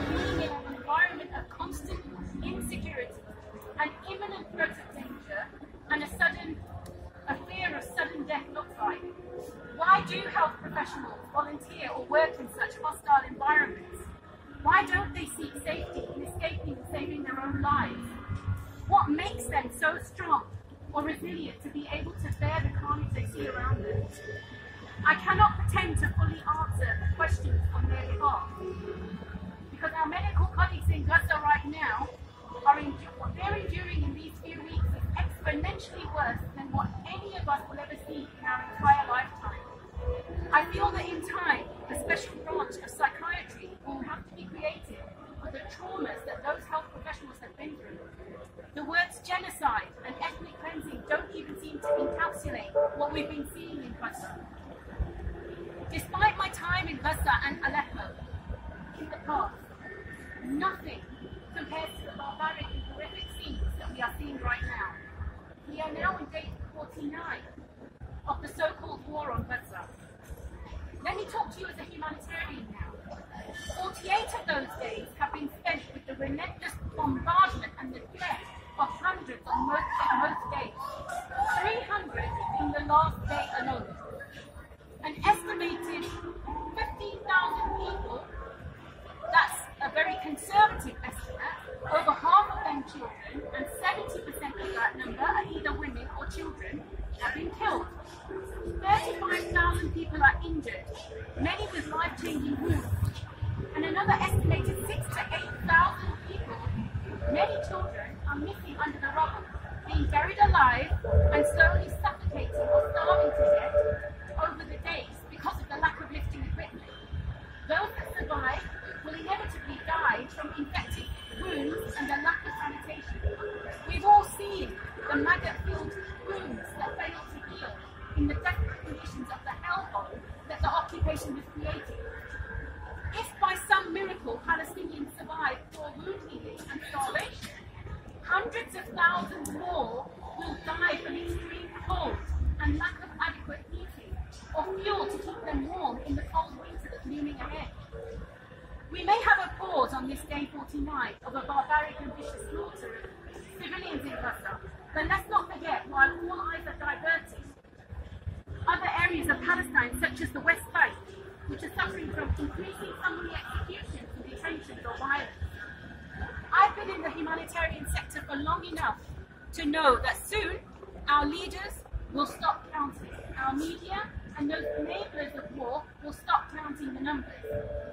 being in an environment of constant insecurity, an imminent threat of danger, and a sudden, a fear of sudden death looks like. Why do health professionals volunteer or work in such hostile environments? Why don't they seek safety in escaping and saving their own lives? What makes them so strong or resilient to be able to bear the carnage they see around them? I cannot pretend to fully answer the questions on their behalf because our medical colleagues in Gaza right now are they're enduring in these few weeks is exponentially worse than what any of us will ever see in our entire lifetime. I feel that in time, a special branch of psychiatry will have to be created for the traumas that those health professionals have been through. The words genocide and ethnic cleansing don't even seem to encapsulate what we've been seeing in Gaza. Despite my time in Gaza and Aleppo in the past, nothing compares to the barbaric and horrific scenes that we are seeing right now. We are now in day 49 of the so-called war on Gaza. Let me talk to you as a humanitarian now. 48 of those days have been spent with the relentless bombardment and the death of hundreds on most, on most days. 300 in the last day alone. An estimated 15,000 people, that's a very conservative estimate, over half of them children, and 70% that number are either women or children, have been killed. 35,000 people are injured, many with life-changing wounds, and another estimated 6 to 8,000 people, many children, are missing under the rubble, being buried alive and slowly suffocating or starving to death over the days because of the lack of lifting equipment. Those that survive will inevitably die from infected wounds and a lack of sanitation. We've all seen the maggot-filled wounds that fail to heal in the desperate conditions of the hellhole that the occupation was creating. If by some miracle Palestinians survive poor wound healing and starvation, hundreds of thousands more will die from extreme cold and lack of adequate heating or fuel to keep them warm in the cold winter that's looming ahead. We may have a pause on this day 49 of a barbaric and vicious slaughter of civilians in Gaza, but let's not forget, while all eyes are diverted, other areas of Palestine, such as the West Bank, which are suffering from increasing summary executions and detentions or violence. I've been in the humanitarian sector for long enough to know that soon our leaders will stop counting. Our media and those enablers of war will stop counting the numbers.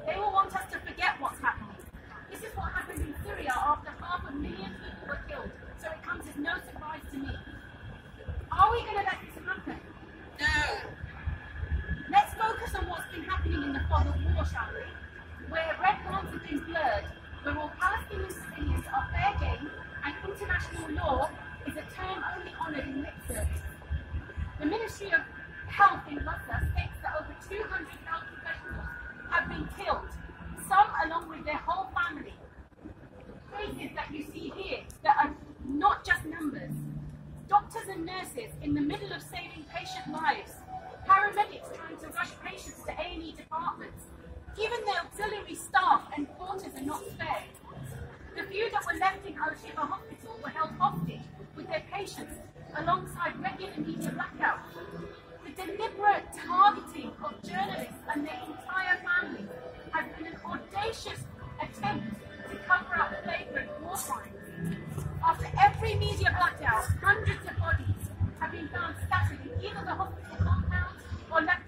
They will want us to forget what's happening. This is what happened in Syria after half a million people were killed, so it comes as no surprise to me. Are we going to let this happen? No. Let's focus on what's been happening in the fog of war, shall we? Where red lines have been blurred, where all Palestinian civilians are fair game, and international law is a term only honoured in lip service. The Ministry of Health in Gaza states that over 200 health professionals have been killed, some along with their whole family. Faces that you see here that are not just numbers. Doctors and nurses in the middle of saving patient lives. Paramedics trying to rush patients to A&E departments. Even the auxiliary staff and porters are not spared. The few that were left in Al-Shifa Hospital were held hostage with their patients alongside regular media blackouts. The deliberate targeting of journalists and their entire salacious attempt to cover up flagrant war crimes. After every media blackout, hundreds of bodies have been found scattered in either the hospital compound or left